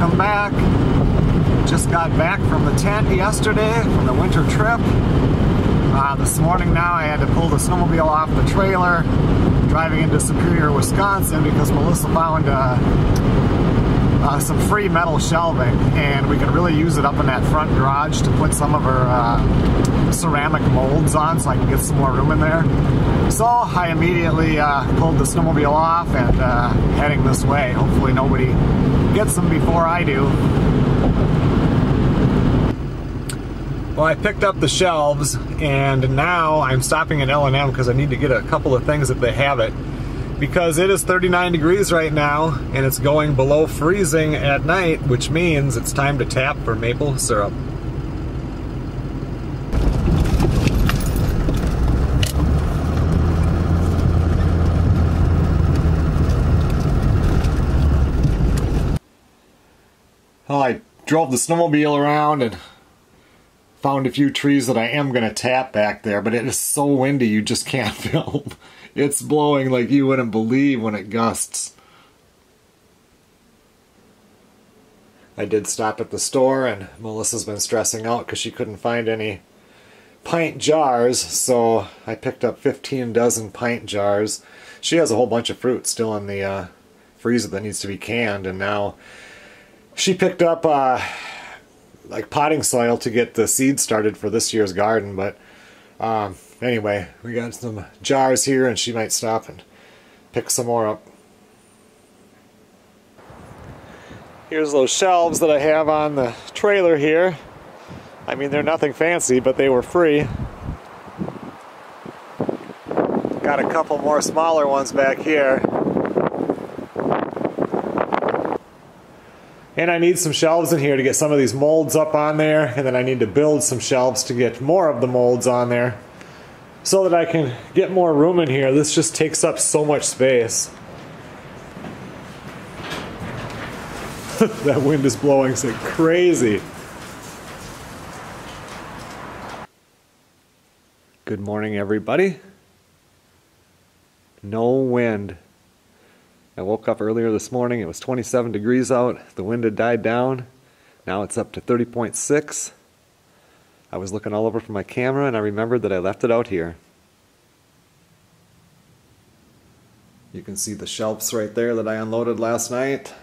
welcome back. Just got back from the tent yesterday from the winter trip. Uh, this morning now I had to pull the snowmobile off the trailer driving into Superior, Wisconsin because Melissa found uh, uh, some free metal shelving and we can really use it up in that front garage to put some of her uh, ceramic molds on so I can get some more room in there. So I immediately uh, pulled the snowmobile off and uh, heading this way. Hopefully nobody gets them before I do. Well, I picked up the shelves and now I'm stopping at L&M because I need to get a couple of things if they have it because it is 39 degrees right now and it's going below freezing at night, which means it's time to tap for maple syrup. Well, I drove the snowmobile around and found a few trees that I am going to tap back there, but it is so windy you just can't film. It's blowing like you wouldn't believe when it gusts. I did stop at the store and Melissa's been stressing out because she couldn't find any pint jars, so I picked up 15 dozen pint jars. She has a whole bunch of fruit still in the uh, freezer that needs to be canned, and now she picked up uh, like potting soil to get the seed started for this year's garden, but um, anyway, we got some jars here and she might stop and pick some more up. Here's those shelves that I have on the trailer here. I mean, they're nothing fancy, but they were free. Got a couple more smaller ones back here. And I need some shelves in here to get some of these molds up on there, and then I need to build some shelves to get more of the molds on there so that I can get more room in here. This just takes up so much space. that wind is blowing like crazy. Good morning, everybody. No wind. I woke up earlier this morning. It was 27 degrees out. The wind had died down. Now it's up to 30.6. I was looking all over for my camera and I remembered that I left it out here. You can see the shelves right there that I unloaded last night.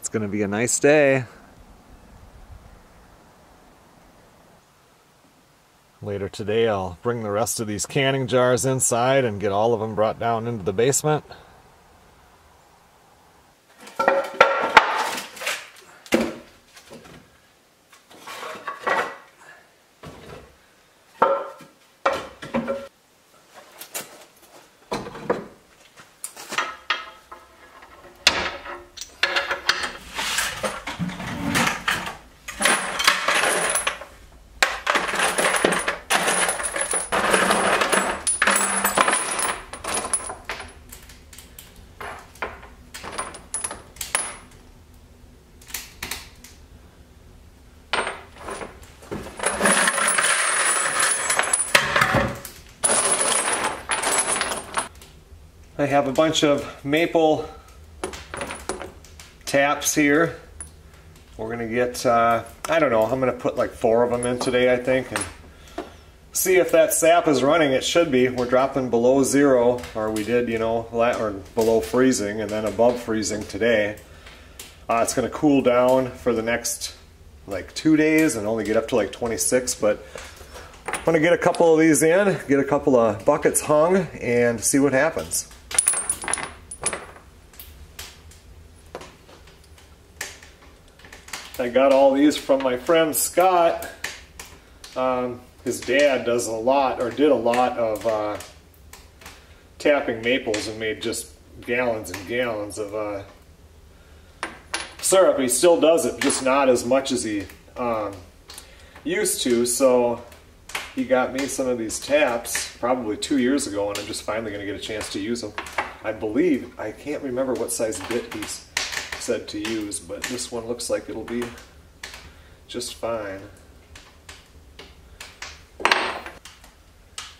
It's going to be a nice day. Later today I'll bring the rest of these canning jars inside and get all of them brought down into the basement. I have a bunch of maple taps here. We're gonna get, uh, I don't know, I'm gonna put like four of them in today, I think, and see if that sap is running. It should be. We're dropping below zero, or we did, you know, or below freezing, and then above freezing today. Uh, it's gonna cool down for the next like two days and only get up to like 26, but I'm gonna get a couple of these in, get a couple of buckets hung, and see what happens. I got all these from my friend Scott. Um, his dad does a lot, or did a lot of uh, tapping maples and made just gallons and gallons of uh, syrup. He still does it, just not as much as he um, used to. So he got me some of these taps probably two years ago, and I'm just finally going to get a chance to use them. I believe, I can't remember what size bit he's said to use, but this one looks like it'll be just fine.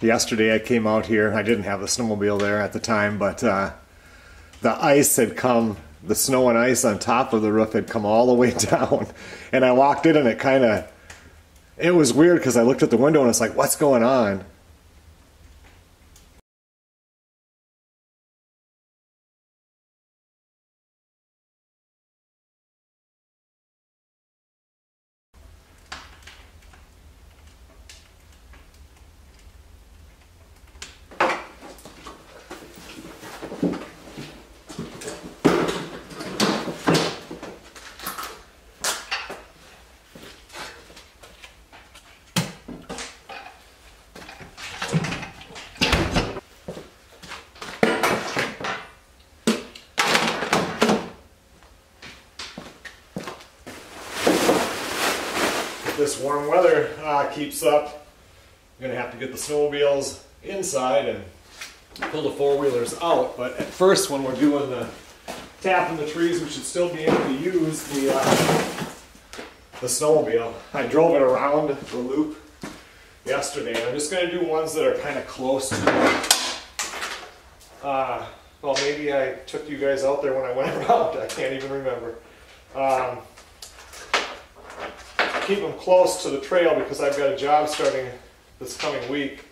Yesterday I came out here, I didn't have the snowmobile there at the time, but uh, the ice had come, the snow and ice on top of the roof had come all the way down. And I walked in and it kind of, it was weird because I looked at the window and it's like, what's going on? This warm weather uh, keeps up, I'm gonna have to get the snowmobiles inside and pull the four-wheelers out. But at first, when we're doing the tapping the trees, we should still be able to use the uh, the snowmobile. I drove it around the loop yesterday, and I'm just gonna do ones that are kind of close to. Uh, well, maybe I took you guys out there when I went around. I can't even remember. Um, keep them close to the trail because I've got a job starting this coming week.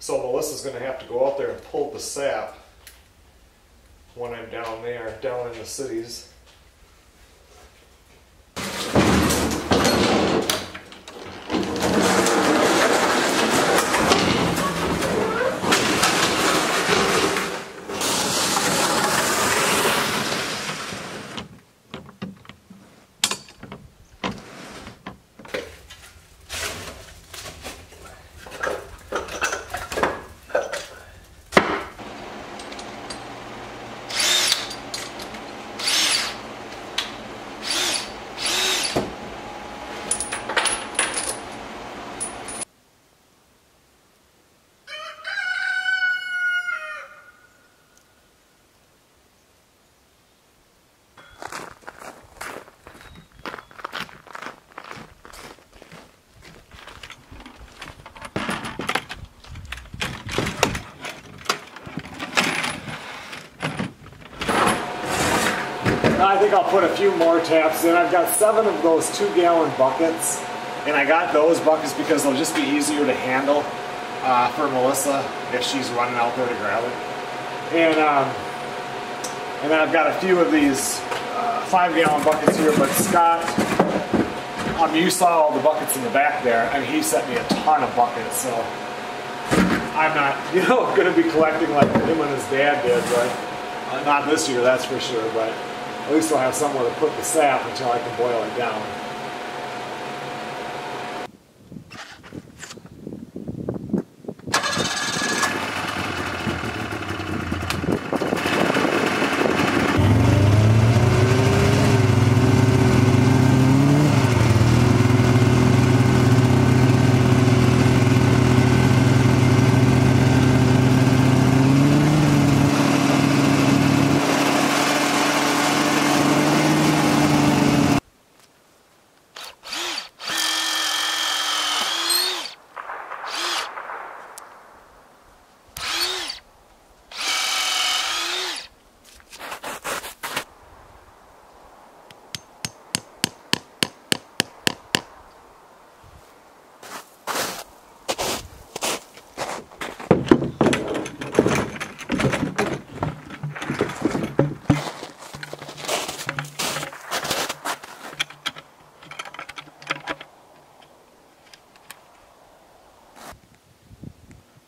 So Melissa's going to have to go out there and pull the sap when I'm down there, down in the cities. I'll put a few more taps in. I've got seven of those two gallon buckets and I got those buckets because they'll just be easier to handle uh, for Melissa if she's running out there to grab it. And, um, and then I've got a few of these uh, five gallon buckets here, but Scott, um, you saw all the buckets in the back there, and he sent me a ton of buckets, so I'm not, you know, going to be collecting like him and his dad did, but uh, not this year, that's for sure, but at least I'll have somewhere to put the sap until I can boil it down.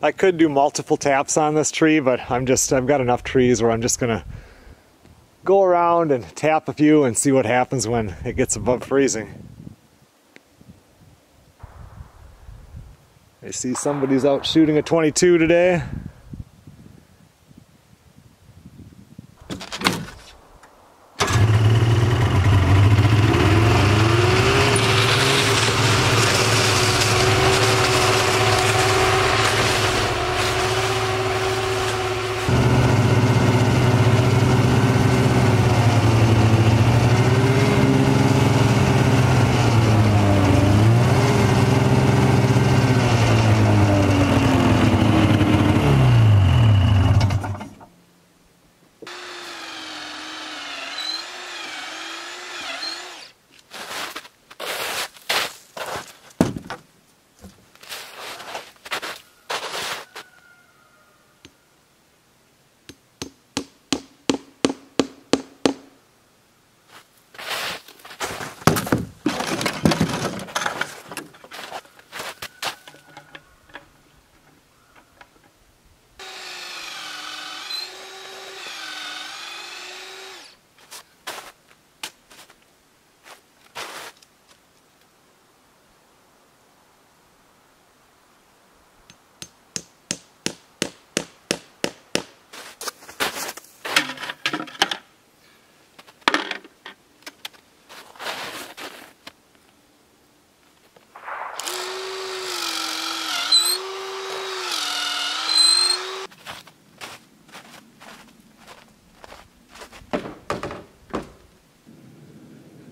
I could do multiple taps on this tree, but I'm just, I've got enough trees where I'm just gonna go around and tap a few and see what happens when it gets above freezing. I see somebody's out shooting a 22 today.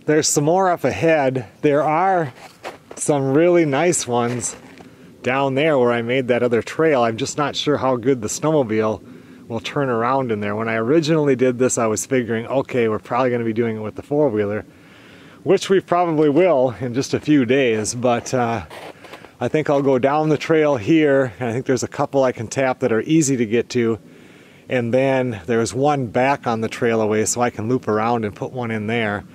There's some more up ahead. There are some really nice ones down there where I made that other trail. I'm just not sure how good the snowmobile will turn around in there. When I originally did this, I was figuring, okay, we're probably going to be doing it with the four-wheeler, which we probably will in just a few days, but uh, I think I'll go down the trail here, and I think there's a couple I can tap that are easy to get to, and then there's one back on the trail away so I can loop around and put one in there.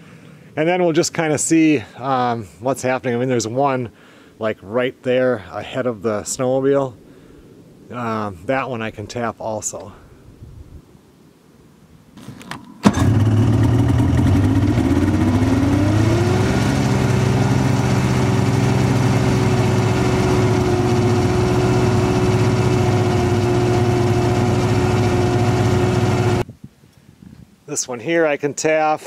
And then we'll just kind of see um, what's happening. I mean, there's one like right there ahead of the snowmobile. Um, that one I can tap also. This one here I can tap.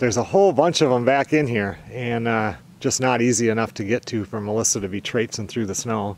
There's a whole bunch of them back in here and uh, just not easy enough to get to for Melissa to be traipsing through the snow.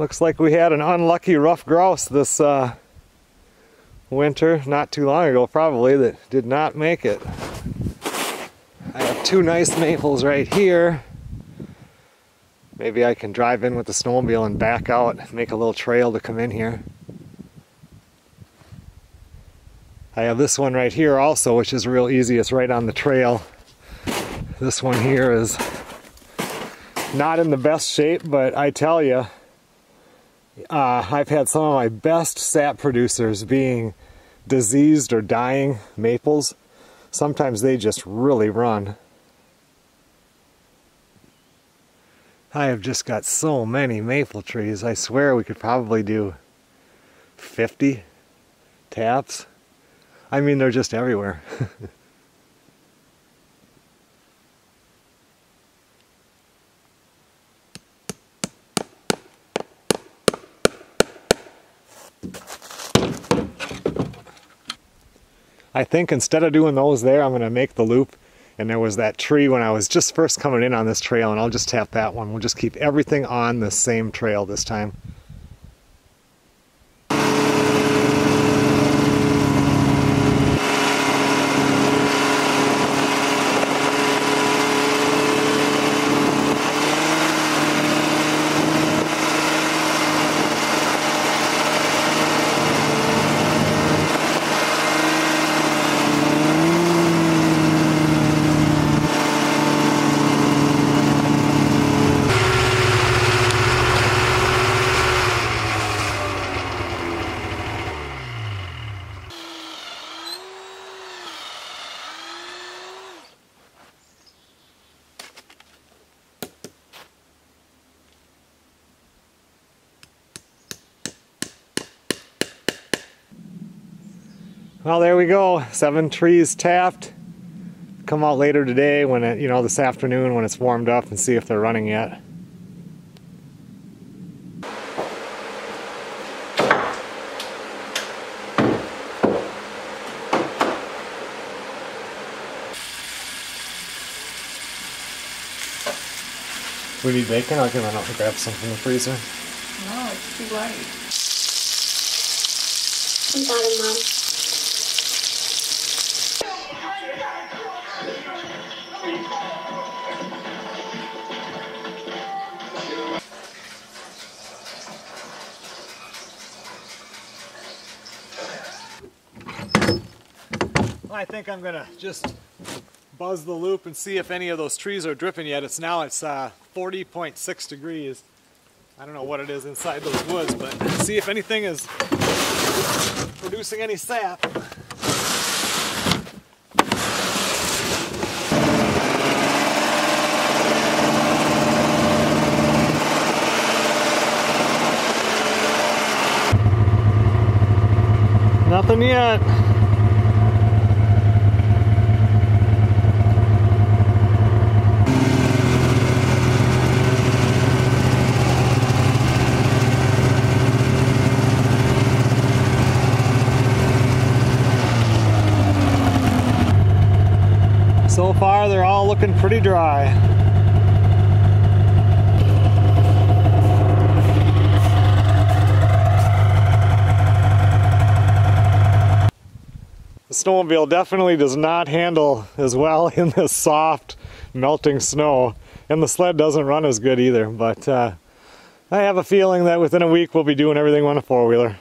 Looks like we had an unlucky rough grouse this uh, winter, not too long ago probably, that did not make it. I have two nice maples right here. Maybe I can drive in with the snowmobile and back out, make a little trail to come in here. I have this one right here also, which is real easy. It's right on the trail. This one here is not in the best shape, but I tell you, uh, I've had some of my best sap producers being diseased or dying maples. Sometimes they just really run. I have just got so many maple trees. I swear we could probably do 50 taps. I mean, they're just everywhere. I think instead of doing those there, I'm going to make the loop. And there was that tree when I was just first coming in on this trail, and I'll just tap that one. We'll just keep everything on the same trail this time. We go. Seven trees tapped. Come out later today when it, you know, this afternoon when it's warmed up and see if they're running yet. We need bacon? I'll come out and grab some from the freezer. No, it's too light. I got it, Mom. I think I'm gonna just buzz the loop and see if any of those trees are dripping yet. It's now it's uh, 40.6 degrees. I don't know what it is inside those woods, but see if anything is producing any sap. Nothing yet. So far, they're all looking pretty dry. The snowmobile definitely does not handle as well in this soft, melting snow. And the sled doesn't run as good either, but uh, I have a feeling that within a week we'll be doing everything on a four-wheeler.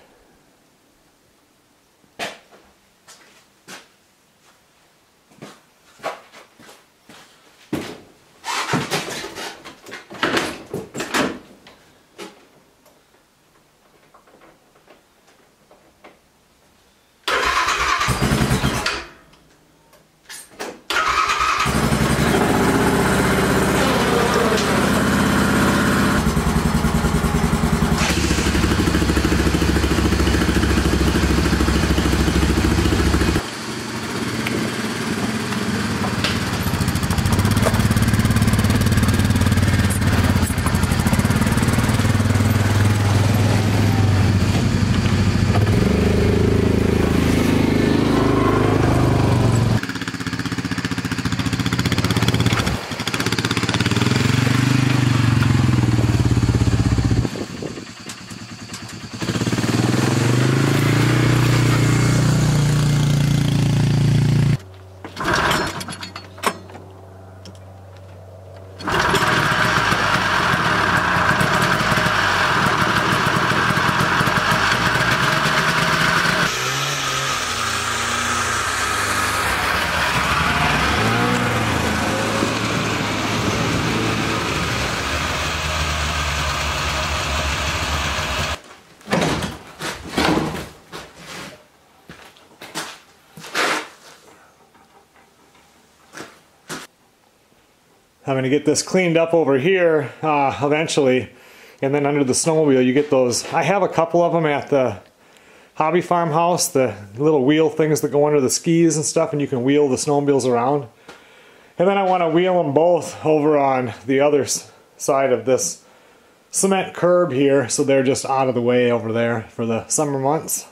I'm to get this cleaned up over here uh, eventually. And then under the snowmobile, you get those. I have a couple of them at the hobby farmhouse, the little wheel things that go under the skis and stuff, and you can wheel the snowmobiles around. And then I want to wheel them both over on the other side of this cement curb here, so they're just out of the way over there for the summer months.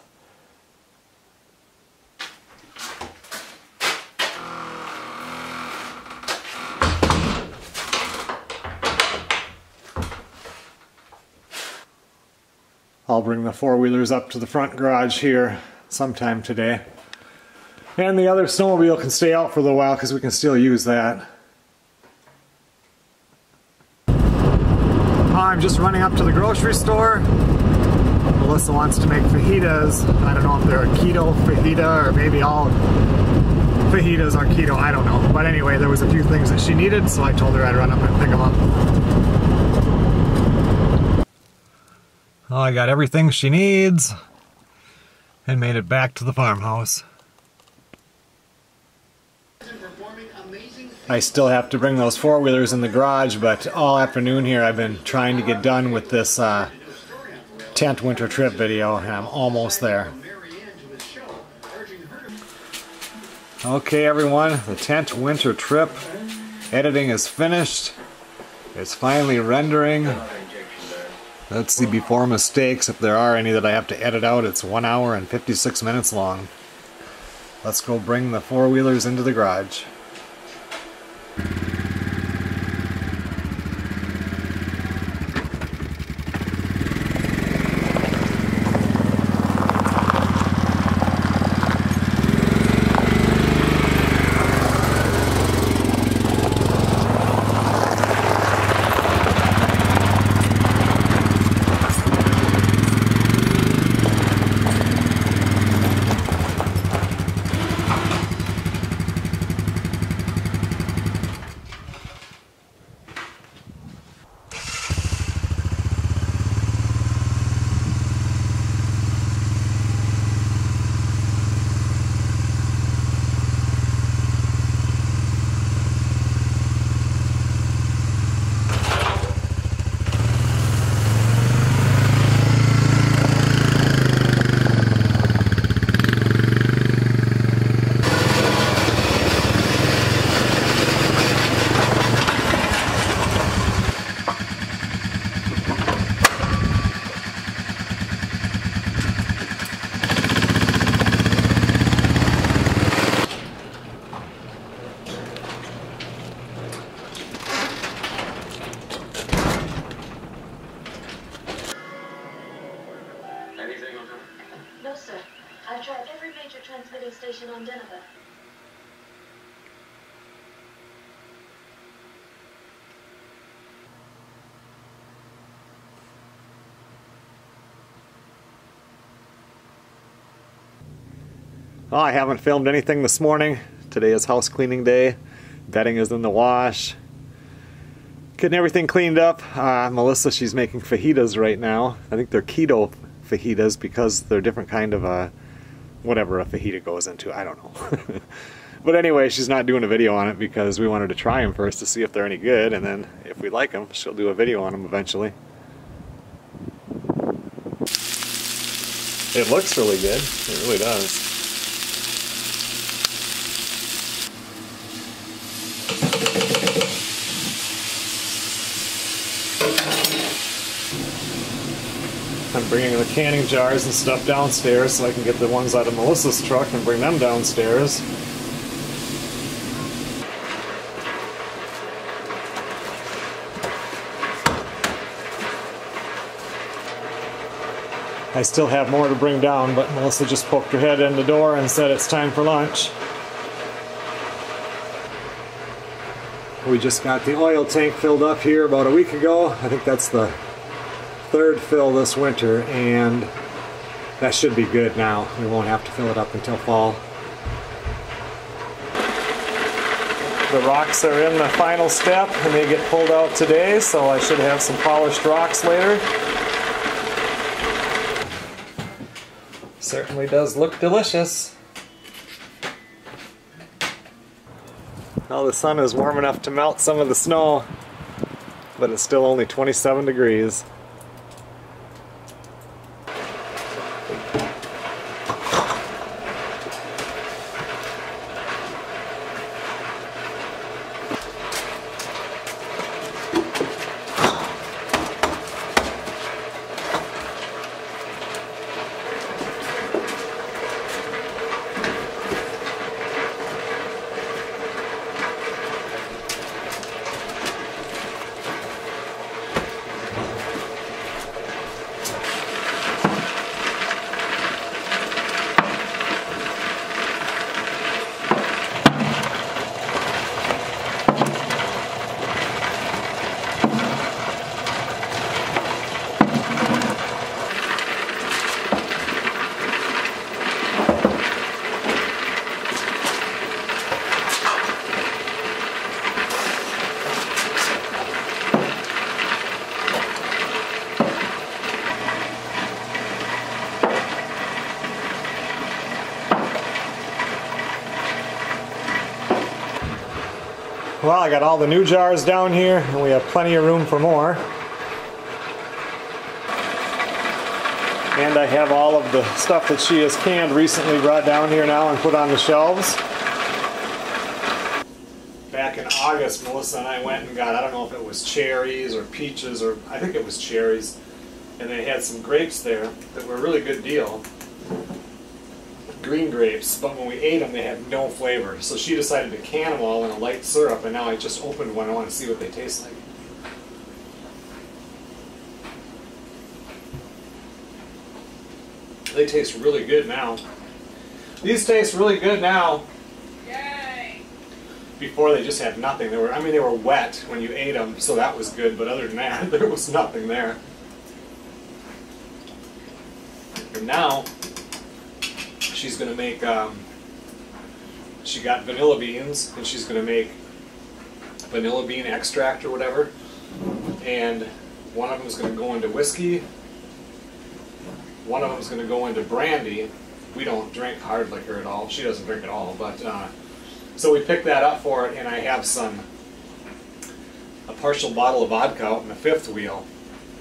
Bring the four-wheelers up to the front garage here sometime today. And the other snowmobile can stay out for a little while because we can still use that. I'm just running up to the grocery store. Melissa wants to make fajitas. I don't know if they're a keto fajita or maybe all fajitas are keto. I don't know. But anyway, there was a few things that she needed, so I told her I'd run up and pick them up. Well, I got everything she needs and made it back to the farmhouse. I still have to bring those four-wheelers in the garage, but all afternoon here I've been trying to get done with this uh, tent winter trip video, and I'm almost there. Okay everyone, the tent winter trip editing is finished. It's finally rendering. Let's see before mistakes, if there are any that I have to edit out. It's 1 hour and 56 minutes long. Let's go bring the four-wheelers into the garage. I every major transmitting station on Denver. I haven't filmed anything this morning. Today is house cleaning day. Bedding is in the wash. Getting everything cleaned up. Uh, Melissa, she's making fajitas right now. I think they're keto fajitas because they're different kind of uh, whatever a fajita goes into. I don't know. but anyway, she's not doing a video on it because we wanted to try them first to see if they're any good. And then if we like them, she'll do a video on them eventually. It looks really good. It really does. I'm bringing the canning jars and stuff downstairs so I can get the ones out of Melissa's truck and bring them downstairs. I still have more to bring down, but Melissa just poked her head in the door and said it's time for lunch. We just got the oil tank filled up here about a week ago. I think that's the third fill this winter, and that should be good now. We won't have to fill it up until fall. The rocks are in the final step, and they get pulled out today, so I should have some polished rocks later. Certainly does look delicious. Now the sun is warm enough to melt some of the snow, but it's still only 27 degrees. Thank you. Well, I got all the new jars down here, and we have plenty of room for more. And I have all of the stuff that she has canned recently brought down here now and put on the shelves. Back in August, Melissa and I went and got, I don't know if it was cherries or peaches, or I think it was cherries. And they had some grapes there that were a really good deal green grapes, but when we ate them, they had no flavor. So she decided to can them all in a light syrup, and now I just opened one. I want to see what they taste like. They taste really good now. These taste really good now. Yay! Before they just had nothing. They were, I mean, they were wet when you ate them, so that was good. But other than that, there was nothing there. And now, she's going to make, um, she got vanilla beans, and she's going to make vanilla bean extract or whatever. And one of them is going to go into whiskey. One of them is going to go into brandy. We don't drink hard liquor at all. She doesn't drink at all. But uh, so we picked that up for it, and I have some a partial bottle of vodka in the fifth wheel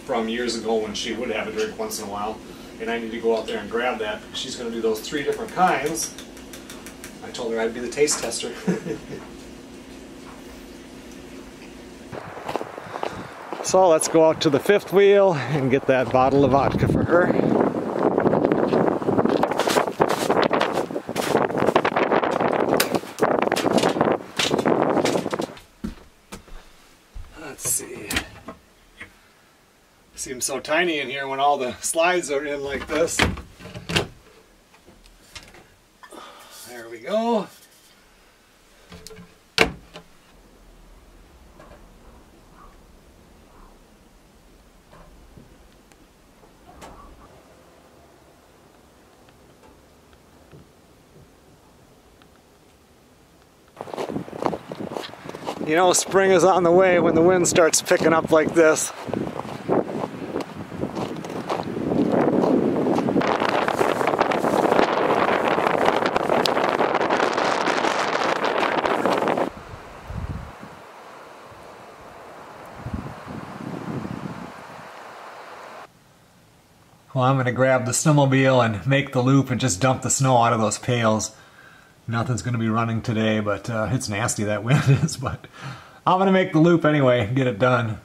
from years ago when she would have a drink once in a while and I need to go out there and grab that. She's going to do those three different kinds. I told her I'd be the taste tester. so let's go out to the fifth wheel and get that bottle of vodka for her. so tiny in here when all the slides are in like this. There we go. You know spring is on the way when the wind starts picking up like this. I'm going to grab the snowmobile and make the loop and just dump the snow out of those pails. Nothing's going to be running today, but uh, it's nasty that wind is, but I'm going to make the loop anyway get it done.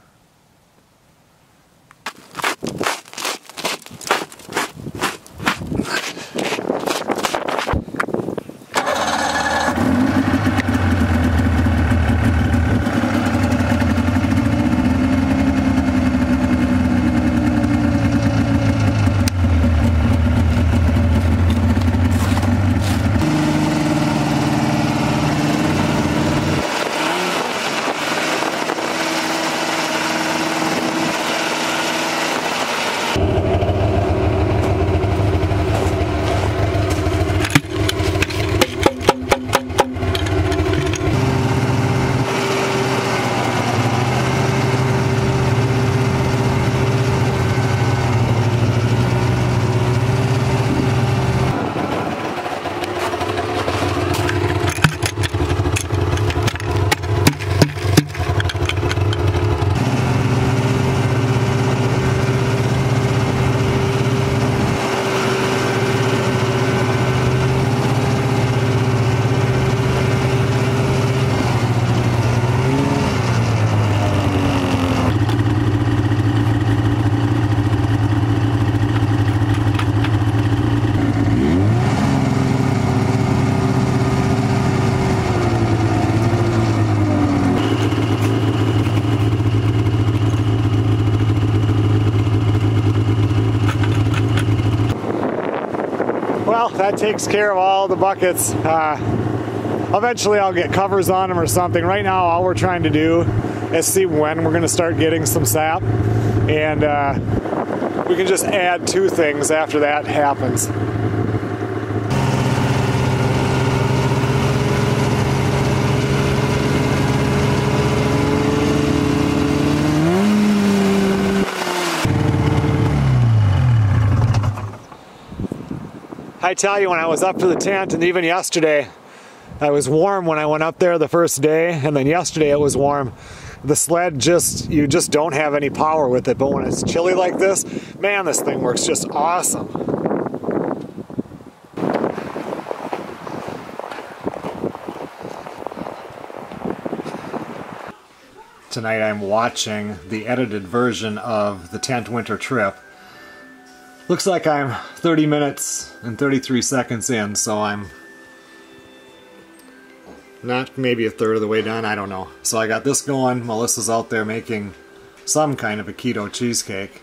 Well, that takes care of all the buckets. Uh, eventually I'll get covers on them or something. Right now all we're trying to do is see when we're going to start getting some sap. And uh, we can just add two things after that happens. I tell you, when I was up to the tent, and even yesterday, I was warm when I went up there the first day, and then yesterday it was warm. The sled just, you just don't have any power with it, but when it's chilly like this, man, this thing works just awesome. Tonight I'm watching the edited version of the Tent Winter Trip Looks like I'm 30 minutes and 33 seconds in, so I'm not maybe a third of the way done, I don't know. So I got this going, Melissa's out there making some kind of a keto cheesecake.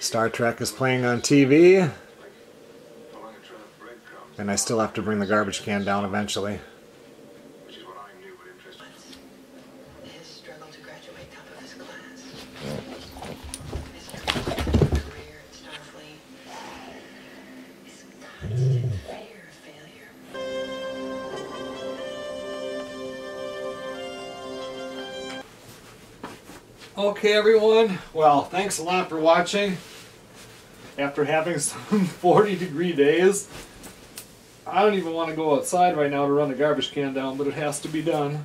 Star Trek is playing on TV, and I still have to bring the garbage can down eventually. Okay everyone, well thanks a lot for watching. After having some 40 degree days, I don't even want to go outside right now to run the garbage can down, but it has to be done.